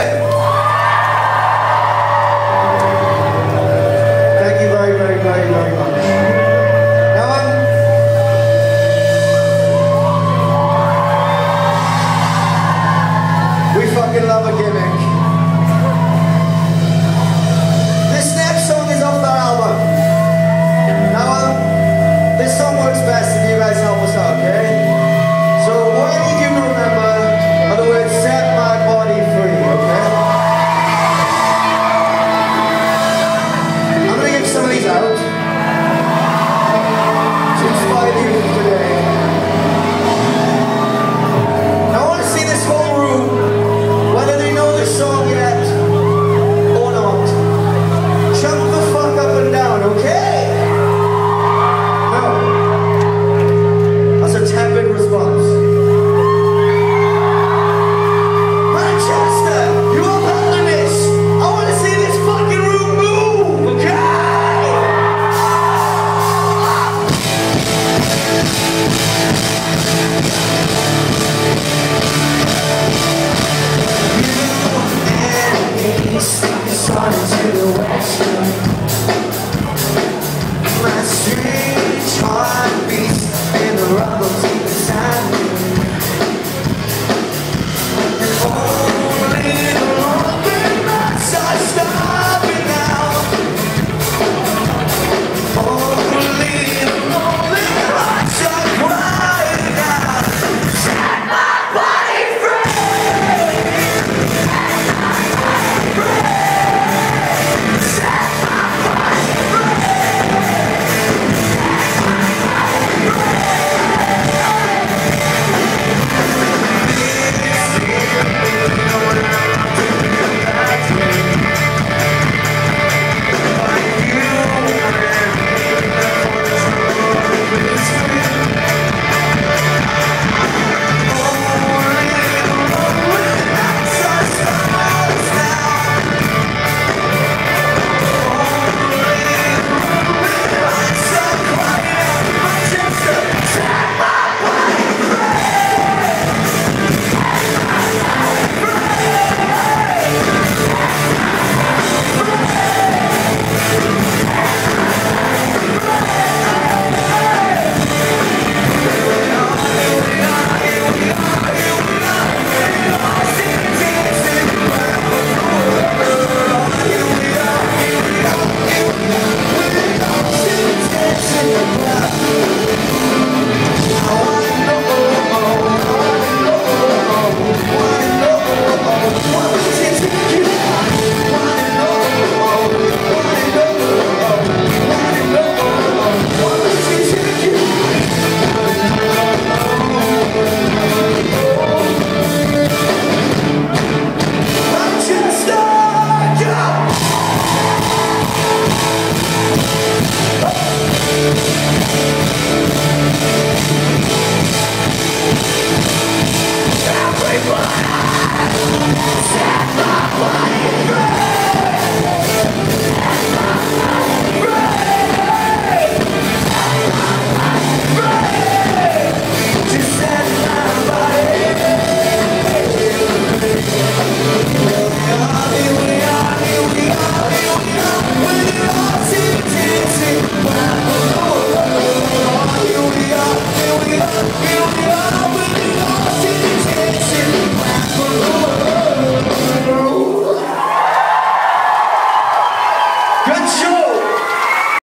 Hey. sun to the west. My strange heartbeats in the rubble.